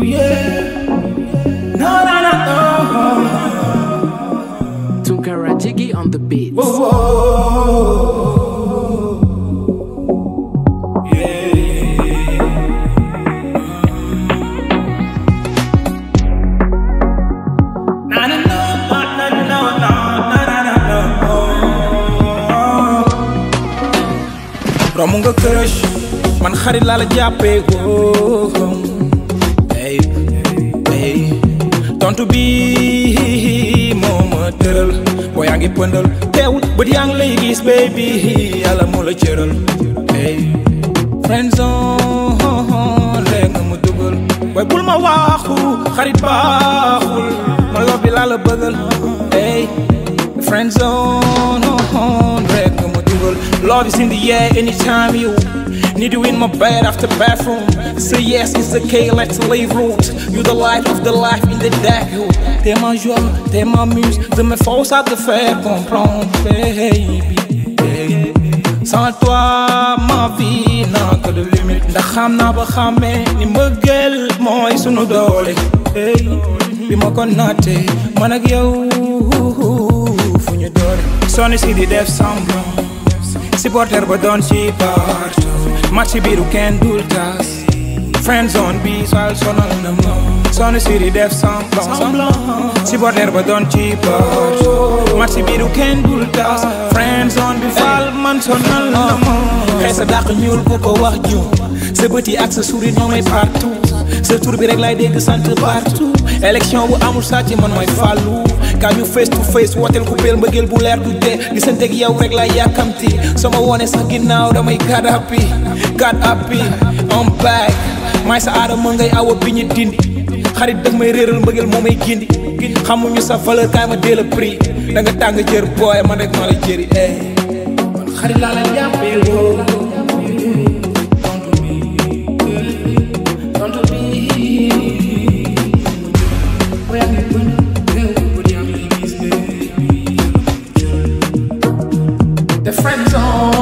Yeah. No, no, no, no. Tunkara Jiggy on the beat. Whoa, whoa. Yeah, yeah, yeah. Na, na, no, na, na, tontu bi moo ma tëral boo yaa ngi pëndal teewut bët yaa ngi lay gis baby yàlla moo la cëral hey friend zone léegi nga ma dugal waaye bul ma waaxu xarit baaxul ma lobbi laa la hey friend zone rek nga love is in the air anytime you need you in my bed after bathroom. Say yes it's K let's leave route you the light of the life in the dark. T'es ma joie t'es ma muse. De mes forces à te faire comprendre baby. Sans toi ma vie n'a que de limite ndax xam naa ba xamee ni mbëggeel mooy sunu doole hey. bi ma ko naatee man ak yow fu ñu doole sonni si di def semblant. Supporter ba doon ci partout match biiru kenn dul tas friend zone bi sal sonal na ma sonni si di def semblant supporter ba doon ci partout match biiru kenn dul tas friend zone bi fal man sonal na ma xëy sa dàq ñuul bu ko wax ju sa bët yi ak sa sourire ñoo may partout. Sa tur bi rek lay dégg sant partout élection bu amul sàcc man mooy kaa ñu face to face wooteel ku peel mbëggeel bu leer du dee. Di santeeg yow rek lay yàkkamti. Sama wone sax ginnaaw damay gat appi gat appi I'm back. May sa aadama ngay awa bi dindi. Xarit daf may réeral mbëggeel moo may gindi. Xamuñu sa valeur kaay ma dee la prix. Da nga tàng jër booy man rek ma jëri eh. Xarit la woo friend zone.